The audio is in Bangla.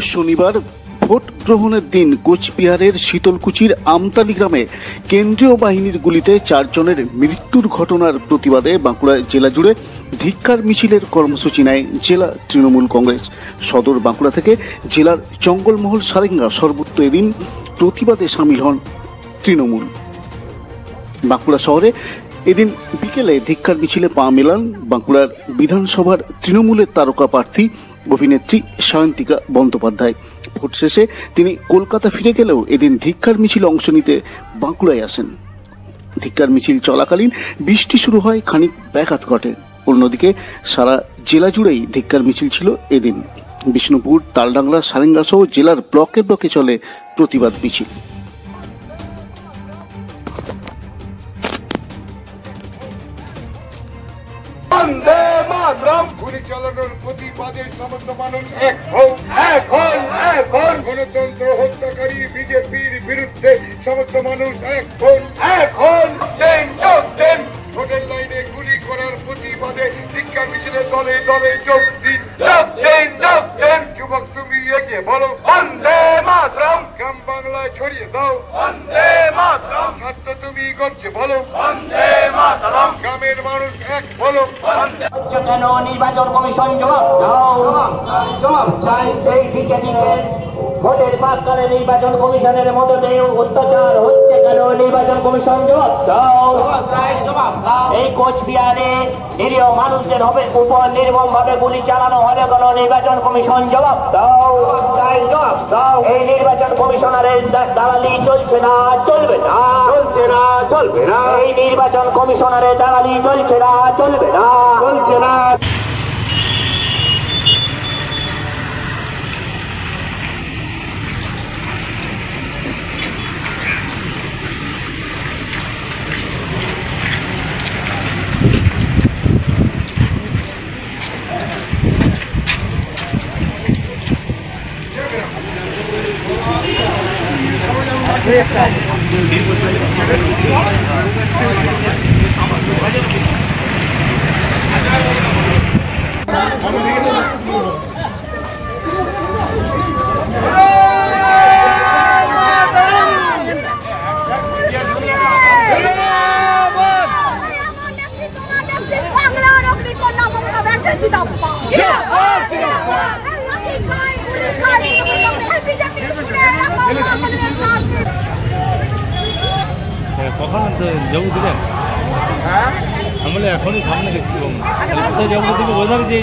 শনিবার ভোট গ্রহণের দিন কোচবিহারের শীতলকুচির আমতালি গ্রামে কেন্দ্রীয় বাহিনীর গুলিতে চারজনের মৃত্যুর ঘটনার প্রতিবাদে বাঁকুড়া জেলা জুড়ে ধিক্কার মিছিলের কর্মসূচি নেয় জেলা তৃণমূল কংগ্রেস। সদর বাঁকুড়া থেকে জেলার জঙ্গলমহল সারেঙ্গা সর্বত্র এদিন প্রতিবাদে সামিল হন তৃণমূল। বাঁকুড়া শহরে এদিন বিকেলে ধিক্কার মিছিলে পা মেলান বাঁকুড়ার বিধানসভার তৃণমূলের তারকা প্রার্থী অভিনেত্রী সায়ন্তিকা বন্দ্যোপাধ্যায়। ভোট শেষে তিনি কলকাতা ফিরে গেলেও এদিন ধিক্কার মিছিল অংশ নিতে বাঁকুড়ায় আসেন। ধিক্কার মিছিল চলাকালীন বৃষ্টি শুরু হয়, খানিক ব্যাঘাত ঘটে। অন্যদিকে সারা জেলা জুড়েই ধিক্কার মিছিল ছিল এদিন। বিষ্ণুপুর তালডাংরা সারেঙ্গা সহ জেলার ব্লকে ব্লকে চলে প্রতিবাদ মিছিল। মাতরম গুলি চালানোর প্রতিবাদে সমস্ত মানুষ এক হোক এক হন গণতন্ত্র হত্যাকারী বিজেপির বিরুদ্ধে সমস্ত মানুষ এক দেন ভোটের লাইনে গুলি করার প্রতিবাদে শিক্ষা মিছিলে দলে দলে যোগ দিন। যোগ যুবক, তুমি এগিয়ে বলো, বন্দে মাতরম। গ্রাম বাংলায় ছড়িয়ে দাও, বন্দে মাতরম। ছাত্র তুমি গর্জে বলো, বন্দে মাতরম। গ্রামের মানুষ এক বলো হচ্ছে কেন নির্বাচন কমিশন জবাব দাও? জবাব চাই এই দিকে ভোটের প্রাককালে নির্বাচন কমিশনের মদতে অত্যাচার হচ্ছে কেন নির্বাচন কমিশন জবাব দাও? এই কোচবিহারে নিরীহ মানুষদের হবে উপর নির্মম ভাবে গুলি চালানো হবে কেন নির্বাচন কমিশন জবাব দাও? জবাব দাও। এই কমিশনারের দালালি চলছে না চলবে না। চলছে না চলবে না। এই নির্বাচন কমিশনারের দালালি চলছে না চলবে না। চলছে না। Thank you. কখন যাবো দিলেন আমরা এখনই সামনে দেখতে পাবো কোথায় যাবো দিকে বোঝা যে